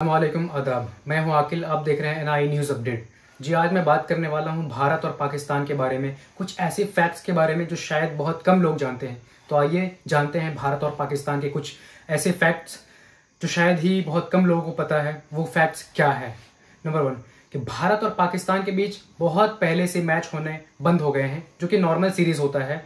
वालेकुम अदाब मैं हूँ आकिल, आप देख रहे हैं एन आई न्यूज़ अपडेट जी, आज मैं बात करने वाला हूँ भारत और पाकिस्तान के बारे में, कुछ ऐसे फैक्ट्स के बारे में जो शायद बहुत कम लोग जानते हैं। तो आइए जानते हैं भारत और पाकिस्तान के कुछ ऐसे फैक्ट्स जो शायद ही बहुत कम लोगों को पता है। वो फैक्ट्स क्या है? नंबर वन कि भारत और पाकिस्तान के बीच बहुत पहले से मैच होने बंद हो गए हैं, जो कि नॉर्मल सीरीज़ होता है।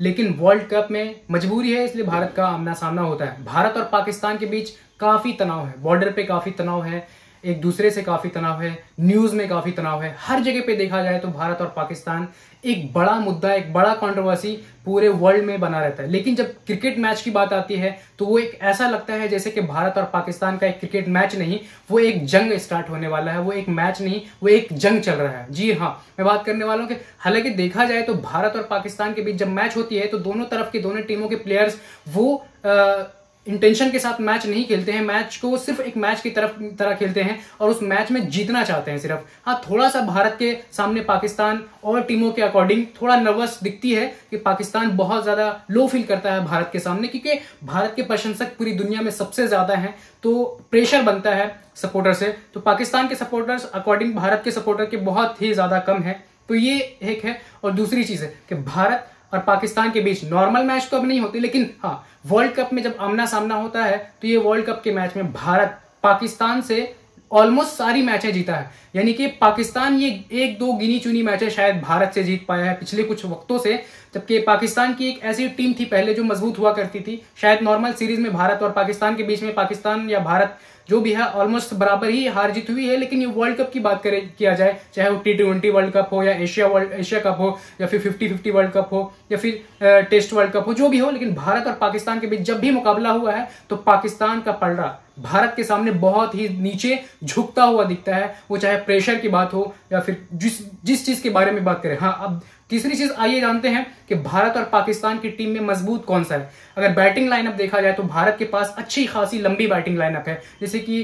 लेकिन वर्ल्ड कप में मजबूरी है, इसलिए भारत का आमना सामना होता है। भारत और पाकिस्तान के बीच काफ़ी तनाव है। बॉर्डर पे काफ़ी तनाव है। एक दूसरे से काफ़ी तनाव है न्यूज़ में काफ़ी तनाव है। हर जगह पे देखा जाए तो भारत और पाकिस्तान एक बड़ा मुद्दा एक बड़ा कंट्रोवर्सी पूरे वर्ल्ड में बना रहता है। लेकिन जब क्रिकेट मैच की बात आती है तो वो एक ऐसा लगता है जैसे कि भारत और पाकिस्तान का एक क्रिकेट मैच नहीं वो एक जंग स्टार्ट होने वाला है वो एक मैच नहीं वो एक जंग चल रहा है। जी हाँ मैं बात करने वाला हूँ कि हालाँकि देखा जाए तो भारत और पाकिस्तान के बीच जब मैच होती है तो दोनों तरफ़ की दोनों टीमों के प्लेयर्स वो आ, इंटेंशन के साथ मैच नहीं खेलते हैं मैच को सिर्फ़ एक मैच की तरफ़, तरह खेलते हैं और उस मैच में जीतना चाहते हैं सिर्फ़। हाँ थोड़ा सा भारत के सामने पाकिस्तान और टीमों के अकॉर्डिंग थोड़ा नर्वस दिखती है कि पाकिस्तान बहुत ज़्यादा लो फील करता है भारत के सामने, क्योंकि भारत के प्रशंसक पूरी दुनिया में सबसे ज़्यादा हैं तो प्रेशर बनता है सपोर्टर से। तो पाकिस्तान के सपोर्टर्स अकॉर्डिंग भारत के सपोर्टर के बहुत ही ज़्यादा कम है। तो ये एक है। और दूसरी चीज़ है कि भारत और पाकिस्तान के बीच नॉर्मल मैच तो अब नहीं होती, लेकिन हाँ वर्ल्ड कप में जब आमना सामना होता है तो ये वर्ल्ड कप के मैच में भारत पाकिस्तान से ऑलमोस्ट सारी मैचें जीता है। यानी कि पाकिस्तान ये एक दो गिनी चुनी मैचें शायद भारत से जीत पाया है पिछले कुछ वक्तों से, जबकि पाकिस्तान की एक ऐसी टीम थी पहले जो मज़बूत हुआ करती थी। शायद नॉर्मल सीरीज़ में भारत और पाकिस्तान के बीच में पाकिस्तान या भारत जो भी है ऑलमोस्ट बराबर ही हार जीत हुई है, लेकिन ये वर्ल्ड कप की बात करें, किया जाए, चाहे वो टी ट्वेंटी वर्ल्ड कप हो या एशिया वर्ल्ड एशिया कप हो, या फिर फिफ्टी फिफ्टी वर्ल्ड कप हो, या फिर टेस्ट वर्ल्ड कप हो, जो भी हो, लेकिन भारत और पाकिस्तान के बीच जब भी मुकाबला हुआ है तो पाकिस्तान का पलड़ा भारत के सामने बहुत ही नीचे झुकता हुआ दिखता है। वो चाहे प्रेशर की बात हो या फिर जिस जिस चीज़ के बारे में बात करें। हाँ अब तीसरी चीज़, आइए जानते हैं कि भारत और पाकिस्तान की टीम में मज़बूत कौन सा है। अगर बैटिंग लाइनअप देखा जाए तो भारत के पास अच्छी खासी लंबी बैटिंग लाइनअप है। जैसे कि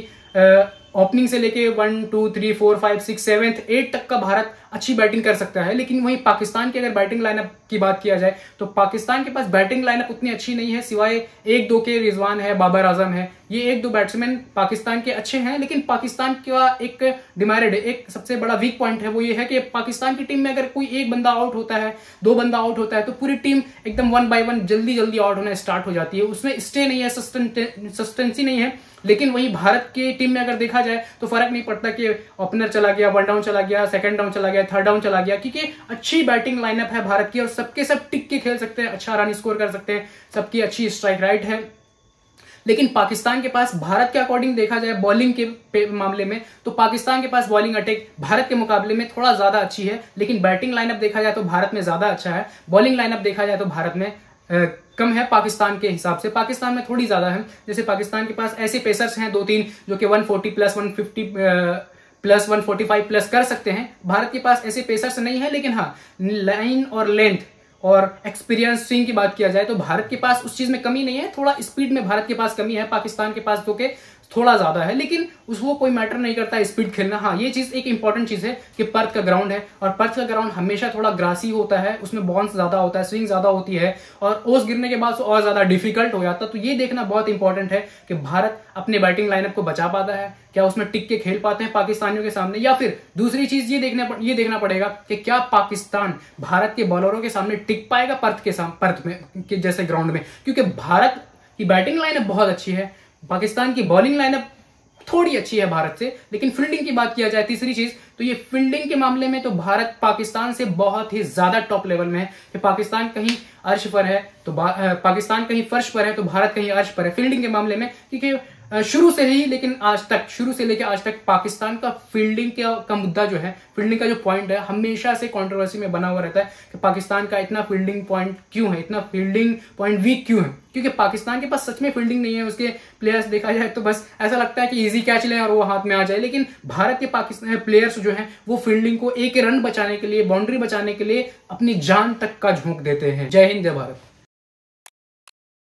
ओपनिंग से लेके one two three four five six seventh eight तक का भारत अच्छी बैटिंग कर सकता है। लेकिन वहीं पाकिस्तान की अगर बैटिंग लाइनअप की बात किया जाए तो पाकिस्तान के पास बैटिंग लाइनअप उतनी अच्छी नहीं है, सिवाय एक दो के रिजवान है, बाबर आज़म है। ये एक दो बैट्समैन पाकिस्तान के अच्छे हैं, लेकिन पाकिस्तान का एक डिमेरिड एक सबसे बड़ा वीक पॉइंट है वो ये है कि पाकिस्तान की टीम में अगर कोई एक बंदा आउट होता है, दो बंदा आउट होता है तो पूरी टीम एकदम वन बाय वन जल्दी जल्दी आउट होना स्टार्ट हो जाती है। उसमें स्टे नहीं है सस्टेंसी नहीं है। लेकिन वहीं भारत की टीम में अगर देखा जाए तो फ़र्क नहीं पड़ता कि ओपनर चला गया वन डाउन चला गया सेकंड डाउन चला गया थर्ड डाउन चला गया, क्योंकि अच्छी बैटिंग लाइनअप है भारत की और सबके सब टिक के खेल सकते हैं अच्छा रन स्कोर कर सकते हैं, सबकी अच्छी स्ट्राइक राइट है। लेकिन पाकिस्तान के पास भारत के अकॉर्डिंग देखा जाए बॉलिंग के मामले में तो पाकिस्तान के पास बॉलिंग अटैक भारत के मुकाबले में थोड़ा ज़्यादा अच्छी है, लेकिन बैटिंग लाइनअप देखा जाए तो भारत में ज़्यादा अच्छा है बॉलिंग लाइनअप देखा जाए तो भारत में कम है पाकिस्तान के हिसाब से। पाकिस्तान में थोड़ी ज़्यादा है। जैसे पाकिस्तान के पास ऐसे पेसर्स हैं, दो तीन, जो कि 140 प्लस 150 प्लस 145 प्लस कर सकते हैं। भारत के पास ऐसे पेसर्स नहीं है, लेकिन हाँ लाइन और लेंथ और एक्सपीरियंस स्विंग की बात किया जाए तो भारत के पास उस चीज़ में कमी नहीं है। थोड़ा स्पीड में भारत के पास कमी है, पाकिस्तान के पास, जो के थोड़ा ज़्यादा है, लेकिन उसको कोई मैटर नहीं करता स्पीड खेलना। हाँ ये चीज़ एक इंपॉर्टेंट चीज़ है कि पर्थ का ग्राउंड है, और पर्थ का ग्राउंड हमेशा थोड़ा ग्रासी होता है, उसमें बॉन्स ज़्यादा होता है स्विंग ज़्यादा होती है, और ओस गिरने के बाद और ज़्यादा डिफ़िकल्ट हो जाता है। तो ये देखना बहुत इंपॉर्टेंट है कि भारत अपने बैटिंग लाइनअप को बचा पाता है, क्या उसमें टिक के खेल पाते हैं पाकिस्तानियों के सामने, या फिर दूसरी चीज़ ये देखने ये देखना पड़ेगा कि क्या पाकिस्तान भारत के बॉलरों के सामने टिक पाएगा पर्थ के सामने पर्थ में जैसे ग्राउंड में? क्योंकि भारत की बैटिंग लाइनअप बहुत अच्छी है पाकिस्तान की बॉलिंग लाइनअप थोड़ी अच्छी है भारत से, लेकिन फील्डिंग की बात किया जाए तीसरी चीज़ तो ये फील्डिंग के मामले में तो भारत पाकिस्तान से बहुत ही ज़्यादा टॉप लेवल में है। कि पाकिस्तान कहीं अर्श पर है तो पाकिस्तान कहीं फर्श पर है तो भारत कहीं अर्श पर है फील्डिंग के मामले में, क्योंकि शुरू से ही लेकिन आज तक शुरू से लेकर आज तक पाकिस्तान का फील्डिंग का, का मुद्दा जो है फील्डिंग का जो पॉइंट है हमेशा से कंट्रोवर्सी में बना हुआ रहता है कि पाकिस्तान का इतना फील्डिंग पॉइंट क्यों है इतना फील्डिंग पॉइंट वीक क्यों है? क्योंकि पाकिस्तान के पास सच में फील्डिंग नहीं है उसके प्लेयर्स देखा जाए तो बस ऐसा लगता है कि इजी कैच लें और वो हाथ में आ जाए। लेकिन भारत के पाकिस्तान प्लेयर्स जो है वो फील्डिंग को एक रन बचाने के लिए बाउंड्री बचाने के लिए अपनी जान तक का झोंक देते हैं। जय हिंद जय भारत।